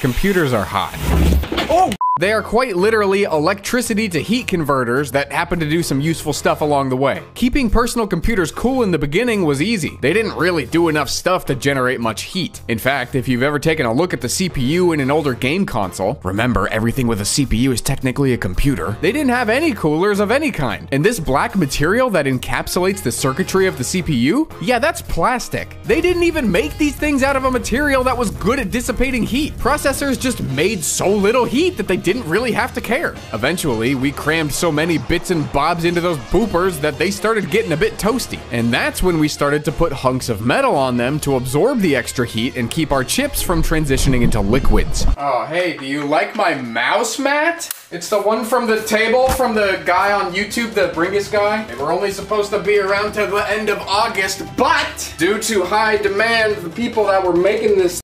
computers are hot. Oh! They are quite literally electricity to heat converters that happen to do some useful stuff along the way. Keeping personal computers cool in the beginning was easy. They didn't really do enough stuff to generate much heat. In fact, if you've ever taken a look at the CPU in an older game console, remember everything with a CPU is technically a computer, they didn't have any coolers of any kind. And this black material that encapsulates the circuitry of the CPU, yeah, that's plastic. They didn't even make these things out of a material that was good at dissipating heat. Processors just made so little heat that they didn't really have to care. Eventually, we crammed so many bits and bobs into those boopers that they started getting a bit toasty. And that's when we started to put hunks of metal on them to absorb the extra heat and keep our chips from transitioning into liquids. Oh, hey, do you like my mouse mat? It's the one from the table from the guy on YouTube, the Bringus guy. They were only supposed to be around till the end of August, but due to high demand, the people that were making this